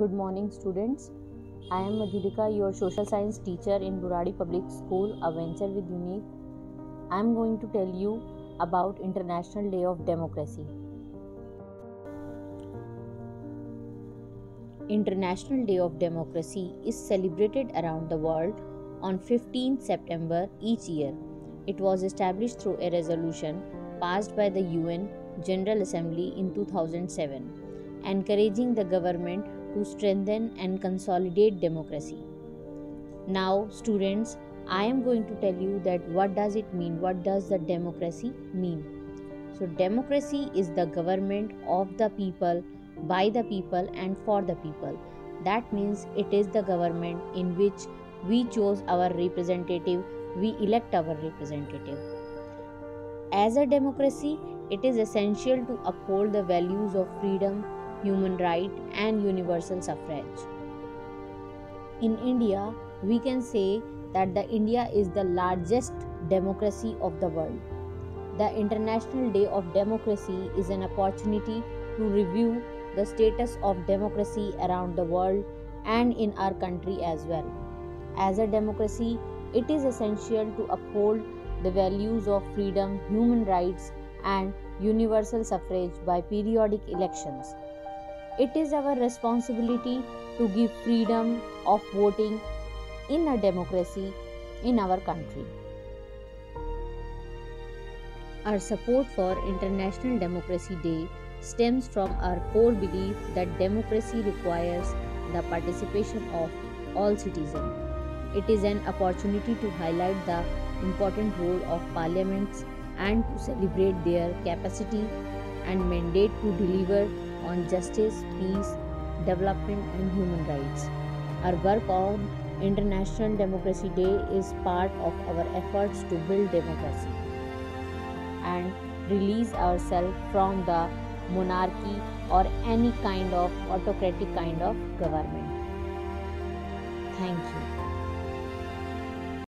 Good morning, students. I am Madhurika, your social science teacher in Burari Public School, A Venture with Unique. I am going to tell you about International Day of Democracy. International Day of Democracy is celebrated around the world on 15 September each year. It was established through a resolution passed by the UN General Assembly in 2007, encouraging the government to strengthen and consolidate democracy. Now, students, I am going to tell you that what does it mean? What does the democracy mean? So, democracy is the government of the people, by the people, and for the people. That means it is the government in which we chose our representative, we elect our representative. As a democracy, it is essential to uphold the values of freedom, human right, and universal suffrage. In India, we can say that the India is the largest democracy of the world. The International Day of Democracy is an opportunity to review the status of democracy around the world and in our country as well. As a democracy, it is essential to uphold the values of freedom, human rights, and universal suffrage by periodic elections. It is our responsibility to give freedom of voting in a democracy in our country. Our support for International Democracy Day stems from our core belief that democracy requires the participation of all citizens. It is an opportunity to highlight the important role of parliaments and to celebrate their capacity and mandate to deliver on justice, peace, development, and human rights. Our work on International Democracy Day is part of our efforts to build democracy and release ourselves from the monarchy or any kind of autocratic kind of government. Thank you.